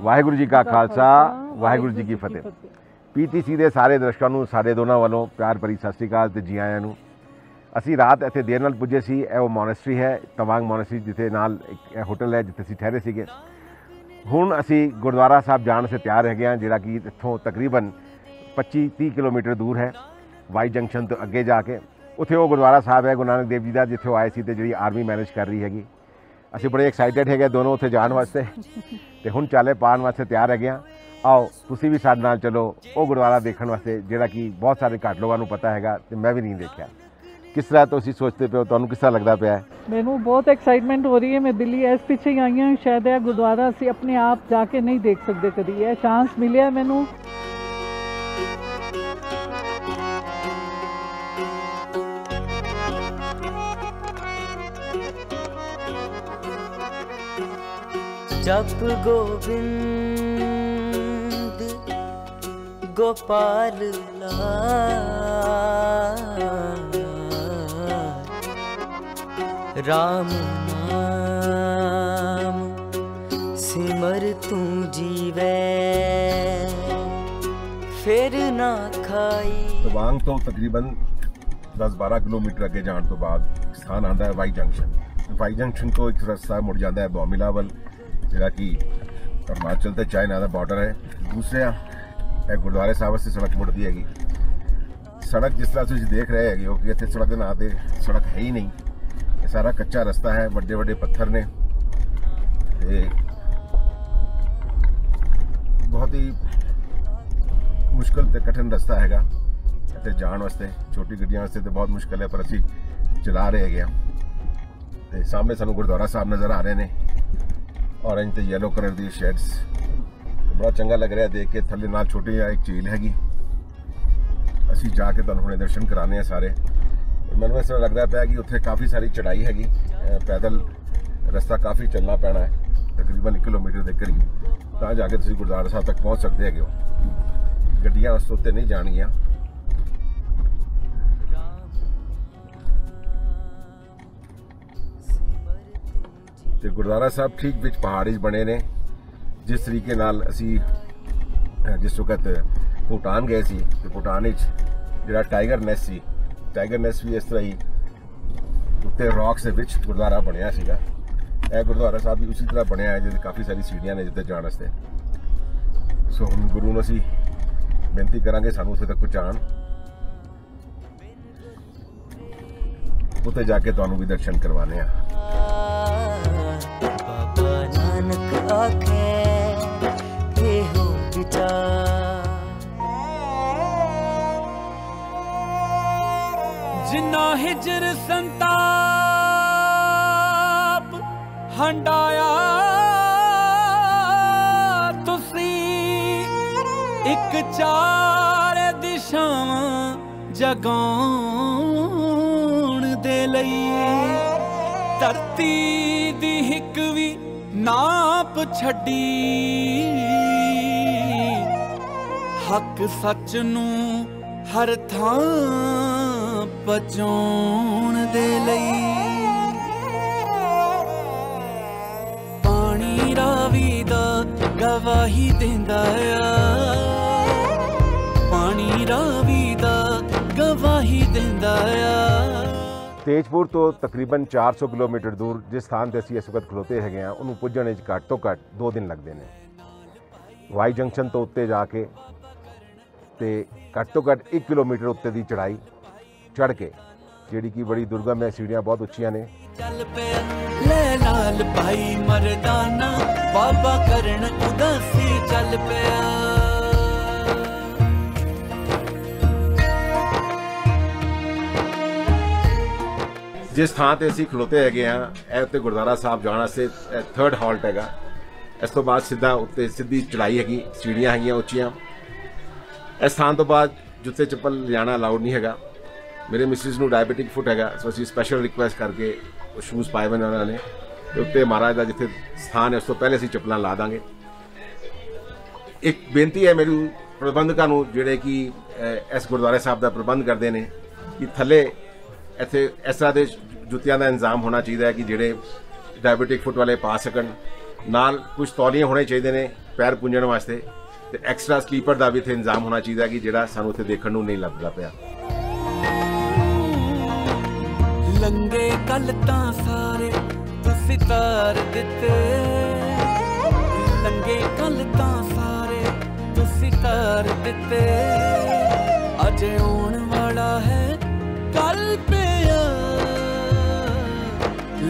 ਵਾਹਿਗੁਰੂ ਜੀ ਕਾ ਖਾਲਸਾ ਵਾਹਿਗੁਰੂ ਜੀ ਕੀ ਫਤਿਹ। ਪੀਟੀਸੀ ਦੇ ਸਾਰੇ ਦਰਸ਼ਕਾਂ ਨੂੰ ਸਾਡੇ ਦੋਨਾਂ ਵੱਲੋਂ ਪਿਆਰ ਭਰੀ ਸਤਿ ਸ੍ਰੀ ਅਕਾਲ ਤੇ ਜੀ ਆਇਆਂ ਨੂੰ। ਅਸੀਂ ਰਾਤ ਇੱਥੇ ਦੇਰ ਨਾਲ ਪੁੱਜੇ ਸੀ ਇਹ ਉਹ ਮੋਨੈਸਟਰੀ ਹੈ ਤਵਾਂਗ ਮੋਨੈਸਟਰੀ ਜਿੱਥੇ ਨਾਲ ਇੱਕ ਹੋਟਲ ਹੈ ਜਿੱਥੇ ਅਸੀਂ ਠਹਿਰੇ ਸੀਗੇ। ਹੁਣ ਅਸੀਂ ਗੁਰਦੁਆਰਾ ਸਾਹਿਬ ਜਾਣ ਸੇ ਤਿਆਰ ਹੈਗੇ ਹਾਂ ਜਿਹੜਾ ਕਿ ਇੱਥੋਂ ਤਕਰੀਬਨ 25-30 ਕਿਲੋਮੀਟਰ ਦੂਰ ਹੈ ਵਾਈ ਜੰਕਸ਼ਨ ਤੋਂ ਅੱਗੇ ਜਾ ਕੇ। ਉੱਥੇ ਉਹ ਗੁਰਦੁਆਰਾ ਸਾਹਿਬ ਹੈ ਗੁਰੂ ਨਾਨਕ ਦੇਵ ਜੀ ਦਾ ਜਿੱਥੇ ਉਹ ਆਏ ਸੀ ਤੇ ਜਿਹੜੀ ਆਰਮੀ ਮੈਨੇਜ ਕਰ ਰਹੀ ਹੈਗੀ। ਅਸੀਂ ਬੜੇ ਐਕਸਾਈਟਿਡ ਹੈਗੇ ਦੋਨੋਂ ਉੱਥੇ ਜਾਣ ਵਾਸਤੇ। ਤੇ ਹੁਣ ਚਾਲੇ ਪਾਣ ਵਾਸਤੇ ਤਿਆਰ ਹੈਗੇ ਹਾਂ ਆਓ, ਤੁਸੀਂ ਵੀ ਸਾਡੇ ਨਾਲ ਚਲੋ, ਉਹ ਗੁਰਦੁਆਰਾ ਦੇਖਣ ਵਾਸਤੇ, ਜਿਹੜਾ ਕਿ ਬਹੁਤ ਸਾਰੇ ਘੱਟ ਲੋਕਾਂ ਨੂੰ ਪਤਾ ਹੈਗਾ ਤੇ ਮੈਂ ਵੀ ਨਹੀਂ ਦੇਖਿਆ। ਕਿਸ ਤਰ੍ਹਾਂ ਤੁਸੀਂ ਸੋਚਦੇ ਪਿਓ ਤੁਹਾਨੂੰ ਕਿਸ ਤਰ੍ਹਾਂ ਲੱਗਦਾ ਪਿਆ? ਮੈਨੂੰ ਬਹੁਤ ਐਕਸਾਈਟਮੈਂਟ ਹੋ ਰਹੀ ਹੈ। ਮੈਂ ਦਿੱਲੀ ਇਸ ਪਿੱਛੇ ਹੀ ਆਈ ਹਾਂ। ਸ਼ਾਇਦ ਇਹ ਗੁਰਦੁਆਰਾ ਅਸੀਂ ਆਪਣੇ ਆਪ ਜਾ ਕੇ ਨਹੀਂ ਦੇਖ ਸਕਦੇ ਕਦੀ। ਇਹ ਚਾਂਸ ਮਿਲਿਆ ਮੈਨੂੰ। जप गोविंद गोपाल लाल राम नाम सिमर तू जीवै फिर ना खाई ਤਵਾਂਗ ਤੋਂ ਤਕਰੀਬਨ 10-12 ਕਿਲੋਮੀਟਰ ਅੱਗੇ ਜਾਣ ਤੋਂ ਬਾਅਦ ਇੱਕ ਸਥਾਨ ਆਂਦਾ ਹੈ ਵਾਈ ਜੰਕਸ਼ਨ ਵਾਈ ਜੰਕਸ਼ਨ ਤੋਂ ਇੱਕ ਰਸਤਾ ਮੁੜ ਜਾਂਦਾ ਹੈ ਬੋਮਿਲਾ ਵੱਲ ਜਿਹੜਾ ਕਿ ਅਰੁਣਾਚਲ ਤੇ ਚਾਈਨਾ ਦਾ ਬਾਰਡਰ ਹੈ। ਦੂਸਰਾ ਇਹ ਗੁਰਦੁਆਰੇ ਸਾਹਿਬ ਵਾਸਤੇ ਸੜਕ ਮੁੜਦੀ ਹੈਗੀ। ਸੜਕ ਜਿਸ ਤਰ੍ਹਾਂ ਤੁਸੀਂ ਦੇਖ ਰਹੇ ਹੈਗੇ ਹੋ ਕਿ ਇੱਥੇ ਸੜਕ ਦੇ ਨਾਂ ਤੇ ਸੜਕ ਹੈ ਹੀ ਨਹੀਂ। ਇਹ ਸਾਰਾ ਕੱਚਾ ਰਸਤਾ ਹੈ ਵੱਡੇ ਵੱਡੇ ਪੱਥਰ ਨੇ। ਤੇ ਬਹੁਤ ਹੀ ਮੁਸ਼ਕਲ ਤੇ ਕਠਿਨ ਰਸਤਾ ਹੈਗਾ ਇੱਥੇ ਜਾਣ ਵਾਸਤੇ, ਛੋਟੀ ਗੱਡੀਆਂ ਵਾਸਤੇ ਤੇ ਬਹੁਤ ਮੁਸ਼ਕਲ ਹੈ, ਪਰ ਅਸੀਂ ਚਲਾ ਰਹੇ ਹੈਗੇ ਆ ਤੇ ਸਾਹਮਣੇ ਸਾਨੂੰ ਗੁਰਦੁਆਰਾ ਸਾਹਿਬ ਨਜ਼ਰ ਆ ਰਹੇ ਨੇ। ਔਰੇਂਜ ਤੇ ਯੈਲੋ ਕਲਰ ਦੀ ਸ਼ੇਡਸ ਬੜਾ ਚੰਗਾ ਲੱਗ ਰਿਹਾ ਦੇਖ ਕੇ, ਥੱਲੇ ਨਾਲ ਛੋਟੀ ਜਿਹੀ ਇੱਕ ਝੀਲ ਹੈਗੀ। ਅਸੀਂ ਜਾ ਕੇ ਤੁਹਾਨੂੰ ਹੁਣੇ ਦਰਸ਼ਨ ਕਰਾਣੇ ਆ ਸਾਰੇ। ਮੈਨੂੰ ਇਸ ਤਰ੍ਹਾਂ ਲੱਗਦਾ ਪਿਆ ਕਿ ਉੱਥੇ ਕਾਫੀ ਸਾਰੀ ਚੜ੍ਹਾਈ ਹੈਗੀ। ਪੈਦਲ ਰਸਤਾ ਕਾਫੀ ਚੱਲਣਾ ਪੈਣਾ ਹੈ, ਤਕਰੀਬਨ 1 ਕਿਲੋਮੀਟਰ ਦੇ ਕਰੀਬ। ਤਾਂ ਜਾ ਕੇ ਤੁਸੀਂ ਗੁਰਦੁਆਰਾ ਸਾਹਿਬ ਤੱਕ ਪਹੁੰਚ ਸਕਦੇ ਹੈਗੇ ਹੋ। ਗੱਡੀਆਂ ਉਸ ਤੋਂ ਉੱਤੇ ਨਹੀਂ ਜਾਣਗੀਆਂ। ਤੇ ਗੁਰਦੁਆਰਾ ਸਾਹਿਬ ਠੀਕ ਵਿੱਚ ਪਹਾੜੀ 'ਚ ਬਣੇ ਨੇ। ਜਿਸ ਤਰੀਕੇ ਨਾਲ ਅਸੀਂ ਜਿਸ ਵਕਤ ਭੂਟਾਨ ਗਏ ਸੀ, ਤੇ ਭੂਟਾਨ ਵਿੱਚ ਜਿਹੜਾ ਟਾਈਗਰ ਨੈਸ ਸੀ, ਟਾਈਗਰ ਨੈਸ ਵੀ ਇਸ ਤਰ੍ਹਾਂ ਹੀ ਉੱਤੇ ਰੌਕਸ ਦੇ ਵਿੱਚ ਗੁਰਦੁਆਰਾ ਬਣਿਆ ਸੀਗਾ। ਇਹ ਗੁਰਦੁਆਰਾ ਸਾਹਿਬ ਵੀ ਉਸੇ ਤਰ੍ਹਾਂ ਬਣਿਆ ਹੈ, ਜਿਹਦੇ ਕਾਫੀ ਸਾਰੀ ਸੀੜੀਆਂ ਨੇ ਜਿੱਥੇ ਜਾਣ ਵਾਸਤੇ। ਸੋ ਹੁਣ ਗੁਰੂ ਨੂੰ ਅਸੀਂ ਬੇਨਤੀ ਕਰਾਂਗੇ ਸਾਨੂੰ ਉੱਥੇ ਤੱਕ ਪਹੁੰਚਾਉਣ। ਉੱਥੇ ਜਾ ਕੇ ਤੁਹਾਨੂੰ ਵੀ ਦਰਸ਼ਨ ਕਰਵਾਣੇ ਆ ਜਿੰਨਾ ਹਿਜਰ ਸੰਤਾਪ ਹੰਡਾਇਆ, ਤੁਸੀਂ ਇੱਕ ਚਾਰ ਦਿਸ਼ਾਵਾਂ ਜਗਾਉਣ ਦੇ ਲਈ। ਧਰਤੀ ਦੀ ਹਿੱਕ ਵੀ ਨਾਪ ਛੱਡੀ। ਹੱਕ ਸੱਚ ਨੂੰ ਹਰ ਥਾਂ ਪਹੁੰਚਾਉਣ ਦੇ ਲਈ। ਪਾਣੀ ਰਾਵੀ ਦਾ ਗਵਾਹੀ ਦਿੰਦਾ ਆ। ਪਾਣੀ ਰਾਵੀ ਦਾ ਗਵਾਹੀ ਦਿੰਦਾ ਆ। ਤੇਜਪੁਰ ਤੋਂ ਤਕਰੀਬਨ 400 ਕਿਲੋਮੀਟਰ ਦੂਰ ਜਿਸ ਸਥਾਨ ਤੇ ਅਸੀਂ ਇਸ ਵਕਤ ਖਲੋਤੇ ਹੈਗੇ ਆ ਉਹਨੂੰ ਪੁੱਜਣ ਵਿੱਚ ਘੱਟ ਤੋਂ ਘੱਟ 2 ਦਿਨ ਲੱਗਦੇ ਨੇ। ਵਾਈ ਜੰਕਸ਼ਨ ਤੋਂ ਉੱਤੇ ਜਾ ਕੇ ਤੇ ਘੱਟ ਤੋਂ ਘੱਟ 1 ਕਿਲੋਮੀਟਰ ਉੱਤੇ ਦੀ ਚੜ੍ਹਾਈ ਚੜ੍ਹ ਕੇ ਜਿਹੜੀ ਕਿ ਬੜੀ ਦੁਰਗਮ ਹੈ ਸੀੜੀਆਂ ਬਹੁਤ ਉੱਚੀਆਂ ਨੇ। ਚੱਲ ਪਿਆ ਲੈ ਲਾਲ ਭਾਈ ਮਰਦਾਨਾ ਬਾਬਾ ਕਰਨ ਉਦਾਸੀ ਚੱਲ ਪਿਆ। ਜਿਸ ਥਾਂ ਤੇ ਅਸੀਂ ਖਲੋਤੇ ਹੈਗੇ ਆ ਇਹ ਉੱਤੇ ਗੁਰਦੁਆਰਾ ਸਾਹਿਬ ਜਾਣ ਵਾਸਤੇ ਥਰਡ ਹਾਲਟ ਹੈਗਾ। ਇਸ ਤੋਂ ਬਾਅਦ ਸਿੱਧਾ ਉੱਤੇ ਸਿੱਧੀ ਚੜਾਈ ਹੈਗੀ ਸੀੜੀਆਂ ਹੈਗੀਆਂ ਉੱਚੀਆਂ। ਇਸ ਥਾਂ ਤੋਂ ਬਾਅਦ ਜੁੱਤੇ ਚੱਪਲ ਲਿਆਣਾ ਅਲਾਉਡ ਨਹੀਂ ਹੈਗਾ। ਮੇਰੇ ਮਿਸਿਸ ਨੂੰ ਡਾਇਬੀਟਿਕ ਫੁੱਟ ਹੈਗਾ, ਸੋ ਅਸੀਂ ਸਪੈਸ਼ਲ ਰਿਕੁਐਸਟ ਕਰਕੇ ਉਹ ਸ਼ੂਜ਼ ਪਾਏ ਹੋਏ ਨੇ ਉਹਨਾਂ ਨੇ। ਤੇ ਉੱਤੇ ਮਹਾਰਾਜ ਦਾ ਜਿੱਥੇ ਸਥਾਨ ਹੈ, ਉਸ ਤੋਂ ਪਹਿਲੇ ਅਸੀਂ ਚੱਪਲਾਂ ਲਾ ਦਾਂਗੇ। ਇੱਕ ਬੇਨਤੀ ਹੈ ਮੇਰੀ ਪ੍ਰਬੰਧਕਾਂ ਨੂੰ, ਜਿਹੜੇ ਕਿ ਇਸ ਗੁਰਦੁਆਰੇ ਸਾਹਿਬ ਦਾ ਪ੍ਰਬੰਧ ਕਰਦੇ ਨੇ, ਕਿ ਥੱਲੇ ਇੱਥੇ ਇਸ ਤਰ੍ਹਾਂ ਦੇ ਜੁੱਤੀਆਂ ਦਾ ਇੰਤਜ਼ਾਮ ਹੋਣਾ ਚਾਹੀਦਾ ਹੈ ਕਿ ਜਿਹੜੇ ਡਾਇਬੀਟਿਕ ਫੁੱਟ ਵਾਲੇ ਪਾ ਸਕਣ। ਨਾਲ ਕੁਝ ਤੌਲੀਆਂ ਹੋਣੇ ਚਾਹੀਦੇ ਨੇ ਪੈਰ ਪੁੰਝਣ ਵਾਸਤੇ। ਤੇ ਐਕਸਟਰਾ ਸਲੀਪਰ ਦਾ ਵੀ ਇੱਥੇ ਇੰਤਜ਼ਾਮ ਹੋਣਾ ਚਾਹੀਦਾ ਕਿ ਜਿਹੜਾ ਸਾਨੂੰ ਇੱਥੇ ਦੇਖਣ ਨੂੰ ਨਹੀਂ ਲੱਭਦਾ ਪਿਆ। ਲੰਗੇ ਕੱਲ ਤਾਂ ਸਾਰੇ ਤੁਸੀਂ ਤਾਰ ਦਿੱਤੇ। ਲੰਗੇ ਕੱਲ ਤਾਂ ਸਾਰੇ ਤੁਸੀਂ ਤਾਰ ਦਿੱਤੇ। ਅੱਜ ਆਉਣ ਵਾਲਾ ਹੈ ਕੱਲ ਪਿਆ।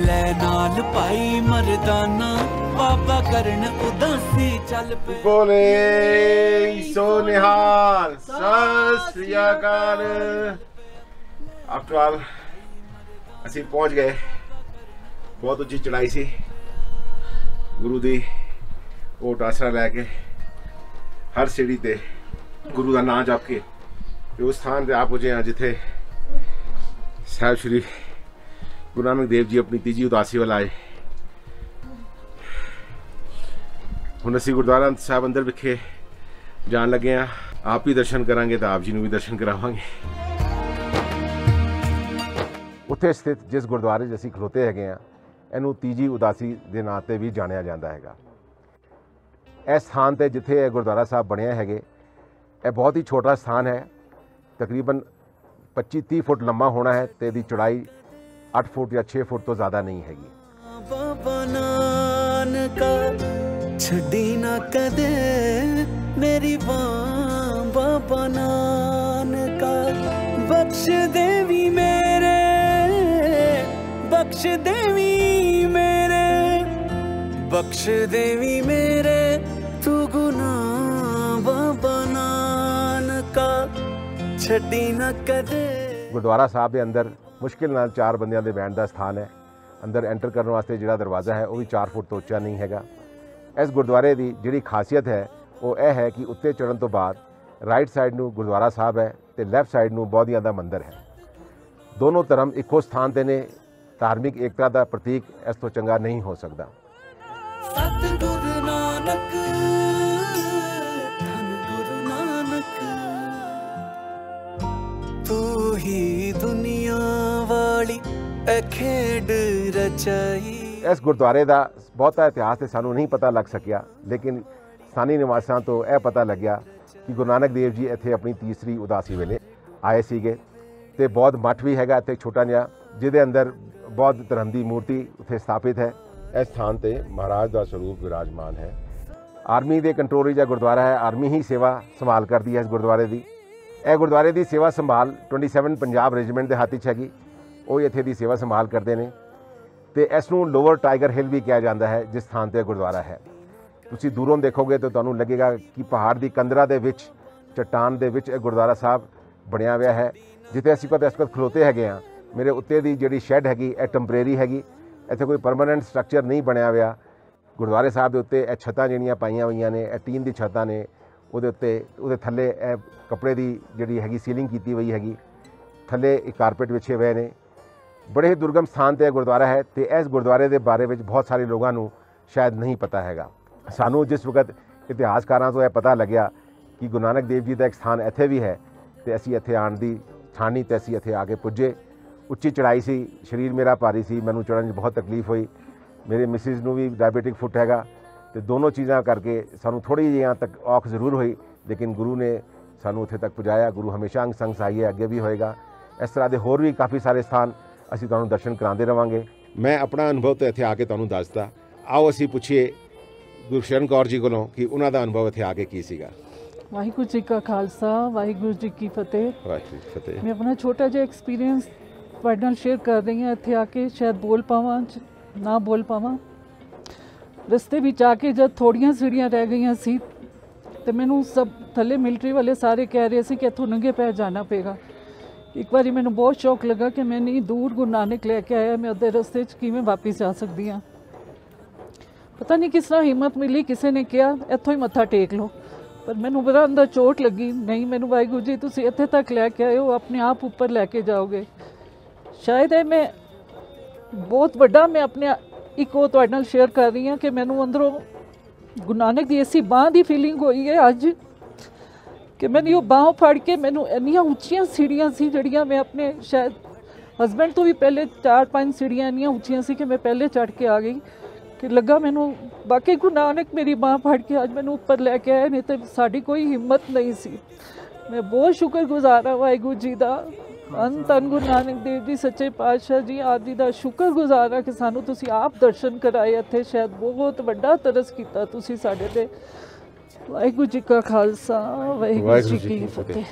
ਲੈ ਨਾਲ ਭਾਈ ਮਰਦਾਨਾ ਬਾਬਾ ਕਰਨ ਉਦਾਸੀ ਚੱਲ ਪਿਆ ਬੋਲੇ ਸੋ ਨਿਹਾਲ ਸਤਿ ਸ੍ਰੀ ਅਕਾਲ। ਆਫਟਰ ਆਲ ਅਸੀਂ ਪਹੁੰਚ ਗਏ। ਬਹੁਤ ਉੱਚੀ ਚੜਾਈ ਸੀ। ਗੁਰੂ ਦੀ ਓਟ ਆਸਰਾ ਲੈ ਕੇ ਹਰ ਸਿੜੀ ਤੇ ਗੁਰੂ ਦਾ ਨਾਮ ਜਪ ਕੇ ਉਸ ਸਥਾਨ ਤੇ ਆ ਪਹੁੰਚੇ ਹਾਂ ਜਿੱਥੇ ਸਾਹਿਬ ਸ਼੍ਰੀ ਗੁਰੂ ਨਾਨਕ ਦੇਵ ਜੀ ਆਪਣੀ ਤੀਜੀ ਉਦਾਸੀ ਵੱਲ ਆਏ। ਹੁਣ ਅਸੀਂ ਗੁਰਦੁਆਰਾ ਸਾਹਿਬ ਅੰਦਰ ਵਿਖੇ ਜਾਣ ਲੱਗੇ ਆ ਆਪ ਹੀ ਦਰਸ਼ਨ ਕਰਾਂਗੇ ਤਾਂ ਆਪ ਜੀ ਨੂੰ ਵੀ ਦਰਸ਼ਨ ਕਰਾਵਾਂਗੇ। ਉੱਥੇ ਸਥਿਤ ਜਿਸ ਗੁਰਦੁਆਰੇ 'ਚ ਅਸੀਂ ਖਲੋਤੇ ਹੈਗੇ ਆ ਇਹਨੂੰ ਤੀਜੀ ਉਦਾਸੀ ਦੇ ਨਾਂ ਤੇ ਵੀ ਜਾਣਿਆ ਜਾਂਦਾ ਹੈਗਾ। ਇਸ ਸਥਾਨ ਤੇ ਜਿੱਥੇ ਇਹ ਗੁਰਦੁਆਰਾ ਸਾਹਿਬ ਬਣਿਆ ਹੈਗੇ, ਇਹ ਬਹੁਤ ਹੀ ਛੋਟਾ ਸਥਾਨ ਹੈ। ਤਕਰੀਬਨ 25-30 ਫੁੱਟ ਲੰਮਾ ਹੋਣਾ ਹੈ ਤੇ ਇਹਦੀ ਚੌੜਾਈ 8 ਫੁੱਟ ਜਾਂ 6 ਫੁੱਟ ਤੋਂ ਜ਼ਿਆਦਾ ਨਹੀਂ ਹੈਗੀ। ਛੱਡੀ ਨਾ ਕਦੇ ਮੇਰੀ ਬਾਂ ਬਾਬਾ ਨਾਨਕਾ, ਬਖਸ਼ ਦੇਵੀ ਬਖਸ਼ ਦੇਵੀ ਮੇਰੇ, ਬਖਸ਼ ਦੇਵੀ ਮੇਰੇ, ਤੂੰ ਗੁਨਾਹ ਬਾਬਾ ਨਾਨਕਾ ਛੱਡੀ ਨਾ ਕਦੇ। ਗੁਰਦੁਆਰਾ ਸਾਹਿਬ ਦੇ ਅੰਦਰ ਮੁਸ਼ਕਿਲ ਨਾਲ ਚਾਰ ਬੰਦਿਆਂ ਦੇ ਬੈਠਣ ਦਾ ਸਥਾਨ ਹੈ। ਅੰਦਰ ਐਂਟਰ ਕਰਨ ਵਾਸਤੇ ਜਿਹੜਾ ਦਰਵਾਜ਼ਾ ਹੈ, ਉਹ ਵੀ 4 ਫੁੱਟ ਤੋਂ ਉੱਚਾ ਨਹੀਂ ਹੈਗਾ। ਇਸ ਗੁਰਦੁਆਰੇ ਦੀ ਜਿਹੜੀ ਖਾਸੀਅਤ ਹੈ, ਉਹ ਇਹ ਹੈ ਕਿ ਉੱਤੇ ਚੜਨ ਤੋਂ ਬਾਅਦ ਰਾਈਟ ਸਾਈਡ ਨੂੰ ਗੁਰਦੁਆਰਾ ਸਾਹਿਬ ਹੈ ਤੇ ਲੈਫਟ ਸਾਈਡ ਨੂੰ ਬੋਧੀਆਂ ਦਾ ਮੰਦਿਰ ਹੈ। ਦੋਨੋਂ ਧਰਮ ਇੱਕੋ ਸਥਾਨ ਤੇ ਨੇ ਧਾਰਮਿਕ ਏਕਤਾ ਦਾ ਪ੍ਰਤੀਕ ਇਸ ਤੋਂ ਚੰਗਾ ਨਹੀਂ ਹੋ ਸਕਦਾ। ਸਤਿਗੁਰੂ ਨਾਨਕ ਧੰਨ ਗੁਰੂ ਨਾਨਕ ਤੂੰ ਹੀ ਦੁਨੀਆ ਵਾਲੀ ਇਹ ਖੇਡ ਰਚਾਈ। ਇਸ ਗੁਰਦੁਆਰੇ ਦਾ ਬਹੁਤਾ ਇਤਿਹਾਸ ਤੇ ਸਾਨੂੰ ਨਹੀਂ ਪਤਾ ਲੱਗ ਸਕਿਆ ਲੇਕਿਨ ਸਥਾਨੀ ਨਿਵਾਸੀਆਂ ਤੋਂ ਇਹ ਪਤਾ ਲੱਗਿਆ ਕਿ ਗੁਰੂ ਨਾਨਕ ਦੇਵ ਜੀ ਇੱਥੇ ਆਪਣੀ ਤੀਸਰੀ ਉਦਾਸੀ ਵੇਲੇ ਆਏ ਸੀਗੇ ਤੇ ਬੌਧ ਮੱਠ ਵੀ ਹੈਗਾ ਇੱਥੇ ਛੋਟਾ ਜਿਹਾ ਜਿਹਦੇ ਅੰਦਰ ਬੌਧ ਧਰਮ ਦੀ ਮੂਰਤੀ ਉੱਥੇ ਸਥਾਪਿਤ ਹੈ ਇਸ ਸਥਾਨ ਤੇ ਮਹਾਰਾਜ ਦਾ ਸਰੂਪ ਵਿਰਾਜਮਾਨ ਹੈ ਆਰਮੀ ਦੇ ਕੰਟਰੋਲ ਵਿੱਚ ਇਹ ਗੁਰਦੁਆਰਾ ਹੈ ਆਰਮੀ ਹੀ ਸੇਵਾ ਸੰਭਾਲ ਕਰਦੀ ਹੈ ਇਸ ਗੁਰਦੁਆਰੇ ਦੀ ਇਹ ਗੁਰਦੁਆਰੇ ਦੀ ਸੇਵਾ ਸੰਭਾਲ 27 ਪੰਜਾਬ ਰੈਜੀਮੈਂਟ ਦੇ ਹੱਥ 'ਚ ਹੈਗੀ ਉਹ ਇੱਥੇ ਦੀ ਸੇਵਾ ਸੰਭਾਲ ਕਰਦੇ ਨੇ ਤੇ ਇਸ ਨੂੰ ਲੋਅਰ ਟਾਈਗਰ ਹਿੱਲ ਵੀ ਕਿਹਾ ਜਾਂਦਾ ਹੈ ਜਿਸ ਥਾਂ ਤੇ ਇਹ ਗੁਰਦੁਆਰਾ ਹੈ ਤੁਸੀਂ ਦੂਰੋਂ ਦੇਖੋਗੇ ਤਾਂ ਤੁਹਾਨੂੰ ਲੱਗੇਗਾ ਕਿ ਪਹਾੜ ਦੀ ਕੰਦਰਾ ਦੇ ਵਿੱਚ ਚਟਾਨ ਦੇ ਵਿੱਚ ਇਹ ਗੁਰਦੁਆਰਾ ਸਾਹਿਬ ਬਣਿਆ ਹੋਇਆ ਹੈ ਜਿੱਥੇ ਅਸੀਂ ਪਤਾ ਇਸ ਵਕਤ ਖਲੋਤੇ ਹੈਗੇ ਆ ਮੇਰੇ ਉੱਤੇ ਦੀ ਜਿਹੜੀ ਸ਼ੈੱਡ ਹੈਗੀ, ਇਹ ਟੈਂਪਰੇਰੀ ਹੈਗੀ। ਇੱਥੇ ਕੋਈ ਪਰਮਨੈਂਟ ਸਟਰਕਚਰ ਨਹੀਂ ਬਣਿਆ ਹੋਇਆ। ਗੁਰਦੁਆਰੇ ਸਾਹਿਬ ਦੇ ਉੱਤੇ ਇਹ ਛੱਤਾਂ ਜਿਹੜੀਆਂ ਪਾਈਆਂ ਹੋਈਆਂ ਨੇ, ਇਹ ਟੀਨ ਦੀ ਛੱਤਾਂ ਨੇ, ਉਹਦੇ ਉੱਤੇ, ਉਹਦੇ ਥੱਲੇ ਇਹ ਕੱਪੜੇ ਦੀ ਜਿਹੜੀ ਹੈਗੀ ਸੀਲਿੰਗ ਕੀਤੀ ਹੋਈ ਹੈਗੀ। ਥੱਲੇ ਇੱਕ ਕਾਰਪੇਟ ਵਿਛੇ ਹੋਏ ਨੇ। ਬੜੇ ਹੀ ਦੁਰਗਮ ਸਥਾਨ ਤੇ ਇਹ ਗੁਰਦੁਆਰਾ ਹੈ ਤੇ ਇਸ ਗੁਰਦੁਆਰੇ ਦੇ ਬਾਰੇ ਵਿੱਚ ਬਹੁਤ ਸਾਰੇ ਲੋਕਾਂ ਨੂੰ ਸ਼ਾਇਦ ਨਹੀਂ ਪਤਾ ਹੈਗਾ। ਸਾਨੂੰ ਜਿਸ ਵਕਤ ਇਤਿਹਾਸਕਾਰਾਂ ਤੋਂ ਇਹ ਪਤਾ ਲੱਗਿਆ ਕਿ ਗੁਰੂ ਨਾਨਕ ਦੇਵ ਜੀ ਦਾ ਇੱਕ ਸਥਾਨ ਇੱਥੇ ਵੀ ਹੈ ਤੇ ਅਸੀਂ ਇੱਥੇ ਆਉਣ ਦੀ ਠਾਣੀ ਤੇ ਅਸੀਂ ਇੱਥੇ ਆ ਕੇ ਪੁੱਜੇ। ਉੱਚੀ ਚੜਾਈ ਸੀ ਸਰੀਰ ਮੇਰਾ ਭਾਰੀ ਸੀ ਮੈਨੂੰ ਚੜ੍ਹਨ 'ਚ ਬਹੁਤ ਤਕਲੀਫ ਹੋਈ। ਮੇਰੇ ਮਿਸਿਸ ਨੂੰ ਵੀ ਡਾਇਬੀਟਿਕ ਫੁੱਟ ਹੈਗਾ ਤੇ ਦੋਨੋਂ ਚੀਜ਼ਾਂ ਕਰਕੇ ਸਾਨੂੰ ਥੋੜੀ ਜਿਹੀਆਂ ਤੱਕ ਔਖ ਜ਼ਰੂਰ ਹੋਈ ਲੇਕਿਨ ਗੁਰੂ ਨੇ ਸਾਨੂੰ ਉੱਥੇ ਤੱਕ ਪਹੁੰਚਾਇਆ ਗੁਰੂ ਹਮੇਸ਼ਾ ਅੰਗ ਸੰਗ ਸਹਾਈ ਹੈ ਅੱਗੇ ਵੀ ਹੋਏਗਾ। ਇਸ ਤਰ੍ਹਾਂ ਦੇ ਹੋਰ ਵੀ ਕਾਫੀ ਸਾਰੇ ਸਥਾਨ ਅਸੀਂ ਤੁਹਾਨੂੰ ਦਰਸ਼ਨ ਕਰਾਉਂਦੇ ਰਵਾਂਗੇ। ਮੈਂ ਆਪਣਾ ਅਨੁਭਵ ਤੇ ਇੱਥੇ ਆ ਕੇ ਤੁਹਾਨੂੰ ਦੱਸਦਾ। ਆਓ ਅਸੀਂ ਪੁੱਛੀਏ ਗੁਰਸ਼ਰਨ ਕੌਰ ਜੀ ਕੋਲੋਂ ਕਿ ਉਹਨਾਂ ਦਾ ਅਨੁਭਵ ਇੱਥੇ ਆ ਕੇ ਕੀ ਸੀਗਾ। ਵਾਹਿਗੁਰੂ ਜੀ ਕਾ ਖਾਲਸਾ ਵਾਹਿਗੁਰੂ ਜੀ ਕੀ ਫਤਿਹ। ਵਾਹਿਗੁਰੂ ਫਤਿਹ। ਮੈਂ ਆਪਣਾ ਛੋਟਾ ਜਿਹਾ ਐਕਸਪੀਰੀਅੰਸ ਤੁਹਾਡੇ ਨਾਲ ਸ਼ੇਅਰ ਕਰ ਰਹੀ ਹਾਂ, ਇੱਥੇ ਆ ਕੇ ਸ਼ਾਇਦ ਬੋਲ ਪਾਵਾਂ ਨਾ ਬੋਲ ਪਾਵਾਂ। ਰਸਤੇ ਵਿੱਚ ਆ ਕੇ ਜਦ ਥੋੜੀਆਂ ਸੀੜੀਆਂ ਰਹਿ ਗਈਆਂ ਸੀ, ਤੇ ਮੈਨੂੰ ਸਭ ਥੱਲੇ ਮਿਲਟਰੀ ਵਾਲੇ ਸਾਰੇ ਕਹਿ ਰਹੇ ਸੀ ਕਿ ਇੱਥੋਂ ਨੰਗੇ ਪੈਰ ਜਾਣਾ ਪਏਗਾ। ਇੱਕ ਵਾਰੀ ਮੈਨੂੰ ਬਹੁਤ ਸ਼ੌਕ ਲੱਗਾ ਕਿ ਮੈਂ ਨਹੀਂ ਦੂਰ ਗੁਰੂ ਨਾਨਕ ਲੈ ਕੇ ਆਇਆ, ਮੈਂ ਉਹਦੇ ਰਸਤੇ 'ਚ ਕਿਵੇਂ ਵਾਪਸ ਜਾ ਸਕਦੀ ਹਾਂ। ਪਤਾ ਨਹੀਂ ਕਿਸ ਤਰ੍ਹਾਂ ਹਿੰਮਤ ਮਿਲੀ, ਕਿਸੇ ਨੇ ਕਿਹਾ, ਇੱਥੋਂ ਹੀ ਮੱਥਾ ਟੇਕ ਲਓ। ਪਰ ਮੈਨੂੰ ਬੜਾ ਅੰਦਰ ਚੋਟ ਲੱਗੀ, ਨਹੀਂ, ਮੈਨੂੰ ਵਾਹਿਗੁਰੂ ਜੀ, ਤੁਸੀਂ ਇੱਥੇ ਤੱਕ ਲੈ ਕੇ ਆਏ ਹੋ ਆਪਣੇ ਆਪ ਉੱਪਰ ਲੈ ਕੇ ਜਾਓਗੇ। ਸ਼ਾਇਦ ਇਹ ਮੈਂ ਬਹੁਤ ਵੱਡਾ, ਮੈਂ ਆਪਣੇ ਇੱਕ ਉਹ ਤੁਹਾਡੇ ਨਾਲ ਸ਼ੇਅਰ ਕਰ ਰਹੀ ਹਾਂ ਕਿ ਮੈਨੂੰ ਅੰਦਰੋਂ ਗੁਰੂ ਨਾਨਕ ਦੀ ਐਸੀ ਬਾਂਹ ਦੀ ਫੀਲਿੰਗ ਹੋਈ ਹੈ ਅੱਜ ਕਿ ਮੈਨੂੰ ਉਹ ਬਾਂਹ ਫੜ ਕੇ ਮੈਨੂੰ ਇੰਨੀਆਂ ਉੱਚੀਆਂ ਸੀੜੀਆਂ ਸੀ ਜਿਹੜੀਆਂ ਮੈਂ ਆਪਣੇ ਸ਼ਾਇਦ ਹਸਬੈਂਡ ਤੋਂ ਵੀ ਪਹਿਲੇ 4-5 ਸੀੜੀਆਂ ਇੰਨੀਆਂ ਉੱਚੀਆਂ ਸੀ ਕਿ ਮੈਂ ਪਹਿਲੇ ਚੜ ਕੇ ਆ ਗਈ ਕਿ ਲੱਗਾ ਮੈਨੂੰ ਬਾਕੀ ਗੁਰੂ ਨਾਨਕ ਮੇਰੀ ਬਾਹ ਫੜ ਕੇ ਅੱਜ ਮੈਨੂੰ ਉੱਪਰ ਲੈ ਕੇ ਆਇਆ ਨਹੀਂ ਤੇ ਸਾਡੀ ਕੋਈ ਹਿੰਮਤ ਨਹੀਂ ਸੀ। ਮੈਂ ਬਹੁਤ ਸ਼ੁਕਰਗੁਜ਼ਾਰ ਹਾਂ ਵਾਹਿਗੁਰੂ ਜੀ ਦਾ। ਧੰਨ ਗੁਰੂ ਨਾਨਕ ਦੇਵ ਜੀ ਸੱਚੇ ਪਾਤਸ਼ਾਹ ਜੀ ਆਦਿ ਦਾ ਸ਼ੁਕਰਗੁਜ਼ਾਰ ਹਾਂ ਕਿ ਸਾਨੂੰ ਤੁਸੀਂ ਆਪ ਦਰਸ਼ਨ ਕਰਾਏ ਇੱਥੇ। ਸ਼ਾਇਦ ਬਹੁਤ ਵੱਡਾ ਤਰਸ ਕੀਤਾ ਤੁਸੀਂ ਸਾਡੇ ਤੇ। ਵਾਹਿਗੁਰੂ ਜੀ ਕਾ ਖਾਲਸਾ ਵਾਹਿਗੁਰੂ ਜੀ ਕੀ ਫਤਿਹ।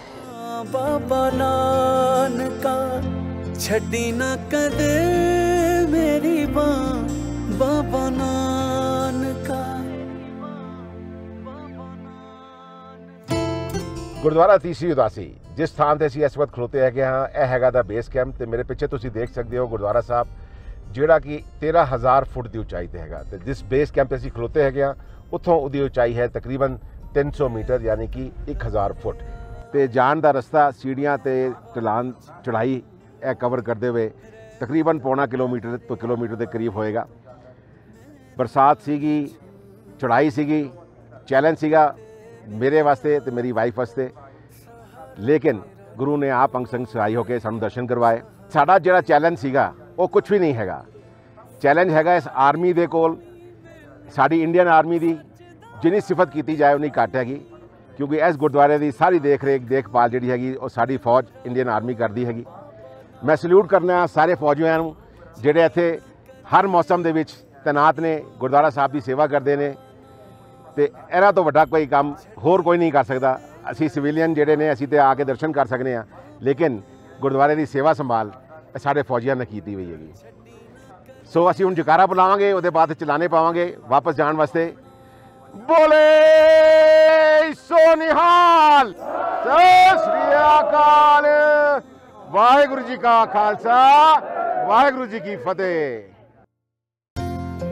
ਬਾਬਾ ਨਾਨਕਾ ਛੱਡੀ ਨਾ ਕਦੇ ਮੇਰੀ ਬਾਂ ਬਾਬਾ ਨਾਨਕਾ। ਗੁਰਦੁਆਰਾ ਤੀਸਰੀ ਉਦਾਸੀ। ਜਿਸ ਥਾਂ ਤੇ ਅਸੀਂ ਇਸ ਵਕਤ ਖਲੋਤੇ ਹੈਗੇ ਹਾਂ, ਇਹ ਹੈਗਾ ਦਾ ਬੇਸ ਕੈਂਪ ਤੇ ਮੇਰੇ ਪਿੱਛੇ ਤੁਸੀਂ ਦੇਖ ਸਕਦੇ ਹੋ ਗੁਰਦੁਆਰਾ ਸਾਹਿਬ, ਜਿਹੜਾ ਕਿ 13000 ਫੁੱਟ ਦੀ ਉਚਾਈ ਤੇ ਹੈਗਾ। ਤੇ ਜਿਸ ਬੇਸ ਕੈਂਪ ਤੇ ਅਸੀਂ ਖਲੋਤੇ ਹੈਗੇ ਹਾਂ, ਉੱਥੋਂ ਉਹਦੀ ਉਚਾਈ ਹੈ ਤਕਰੀਬਨ 300 ਮੀਟਰ, ਯਾਨੀ ਕਿ 1000 ਫੁੱਟ। ਤੇ ਜਾਣ ਦਾ ਰਸਤਾ ਸੀੜੀਆਂ ਤੇ ਢਲਾਨ ਚੜਾਈ ਇਹ ਕਵਰ ਕਰਦੇ ਹੋਏ ਤਕਰੀਬਨ ਪੌਣਾ ਕਿਲੋਮੀਟਰ ਤੋਂ ਕਿਲੋਮੀਟਰ ਦੇ ਕਰੀਬ ਹੋਏਗਾ। ਬਰਸਾਤ ਸੀਗੀ ਚੜਾਈ ਸੀਗੀ ਚੈਲੰਜ ਸੀਗਾ ਮੇਰੇ ਵਾਸਤੇ ਤੇ ਮੇਰੀ ਵਾਈਫ ਵਾਸਤੇ। ਲੇਕਿਨ ਗੁਰੂ ਨੇ ਆਪ ਅੰਗ ਸੰਗ ਸਹਾਈ ਹੋ ਕੇ ਸਾਨੂੰ ਦਰਸ਼ਨ ਕਰਵਾਏ। ਸਾਡਾ ਜਿਹੜਾ ਚੈਲੰਜ ਸੀਗਾ, ਉਹ ਕੁਝ ਵੀ ਨਹੀਂ ਹੈਗਾ। ਚੈਲੰਜ ਹੈਗਾ ਇਸ ਆਰਮੀ ਦੇ ਕੋਲ, ਸਾਡੀ ਇੰਡੀਅਨ ਆਰਮੀ ਦੀ, ਜਿੰਨੀ ਸਿਫਤ ਕੀਤੀ ਜਾਏ ਉਨੀ ਘੱਟ ਹੈਗੀ। ਕਿਉਂਕਿ ਇਸ ਗੁਰਦੁਆਰੇ ਦੀ ਸਾਰੀ ਦੇਖ ਰੇਖ ਦੇਖਭਾਲ ਜਿਹੜੀ ਹੈਗੀ, ਉਹ ਸਾਡੀ ਫੌਜ ਇੰਡੀਅਨ ਆਰਮੀ ਕਰਦੀ ਹੈਗੀ। ਮੈਂ ਸਲੂਟ ਕਰਨਾ ਸਾਰੇ ਫੌਜੀਆਂ ਨੂੰ, ਜਿਹੜੇ ਇੱਥੇ ਹਰ ਮੌਸਮ ਦੇ ਵਿੱਚ ਤੈਨਾਤ ਨੇ, ਗੁਰਦੁਆਰਾ ਸਾਹਿਬ ਦੀ ਸੇਵਾ ਕਰਦੇ ਨੇ। ਤੇ ਇਹਨਾਂ ਤੋਂ ਵੱਡਾ ਕੋਈ ਕੰਮ ਹੋਰ ਕੋਈ ਨਹੀਂ ਕਰ ਸਕਦਾ। ਅਸੀਂ ਸਿਵਲੀਅਨ ਜਿਹੜੇ ਨੇ, ਅਸੀਂ ਤੇ ਆ ਕੇ ਦਰਸ਼ਨ ਕਰ ਸਕਦੇ ਹਾਂ। ਲੇਕਿਨ ਗੁਰਦੁਆਰੇ ਦੀ ਸੇਵਾ ਸੰਭਾਲ ਸਾਡੇ ਫੌਜੀਆਂ ਨੇ ਕੀਤੀ ਹੋਈ ਹੈਗੀ। ਸੋ ਅਸੀਂ ਹੁਣ ਜਕਾਰਾ ਬੁਲਾਵਾਂਗੇ, ਉਹਦੇ ਬਾਅਦ ਚਲਾਣੇ ਪਾਵਾਂਗੇ ਵਾਪਸ ਜਾਣ ਵਾਸਤੇ। ਬੋਲੇ ਸੋ ਨਿਹਾਲ ਸਤਿ ਸ੍ਰੀ ਅਕਾਲ! ਵਾਹਿਗੁਰੂ ਜੀ ਕਾ ਖਾਲਸਾ, ਵਾਹਿਗੁਰੂ ਜੀ ਕੀ ਫਤਿਹ।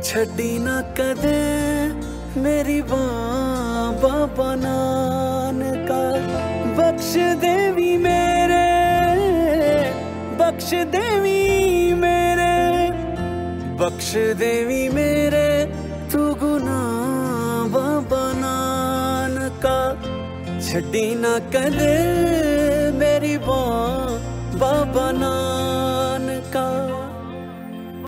ਛੱਡੀ ਨਾ ਕਦੇ ਮੇਰੀ ਬਾਂ ਬਾਬਾ ਨਾਨਕਾ ਬਖਸ਼ ਦੇਵੀ ਮੇਰੇ ਬਖਸ਼ ਦੇਵੀ ਮੇਰੇ ਬਖਸ਼ ਦੇਵੀ ਮੇਰੇ ਤੂੰ ਗੁਨਾਹ ਬਾਬਾ ਨਾਨਕਾ ਛੱਡੀ ਨਾ ਕਦੇ ਮੇਰੀ ਬਾਂ ਬਾਬਾ ਨਾਨਕਾ